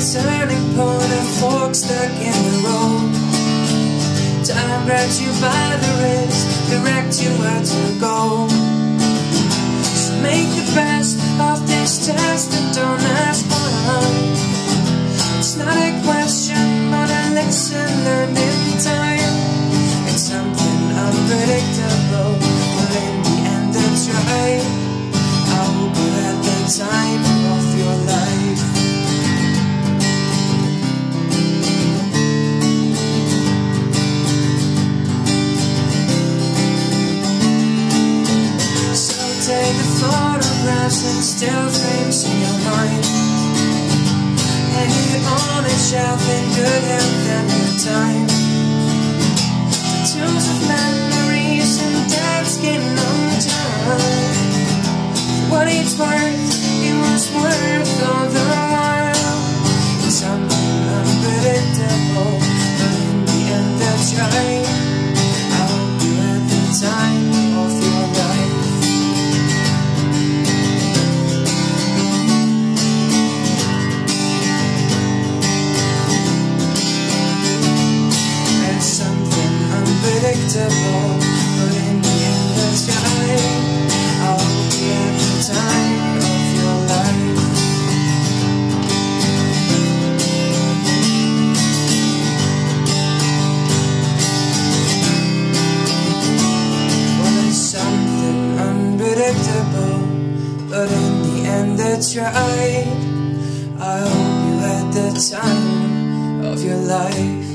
turning point, a fork stuck in the road. Time grabs you by the wrist, directs you where to go. So make the best of this test. Photographs and still frames in your mind. Hang it on a shelf in good health and good time. The tools of memories and dead skin undone. For what it's worth, it was worth all unpredictable, but in the end that's right. I hope you had the time of your life. Well, there's something unpredictable, but in the end that's right. I hope you had the time of your life.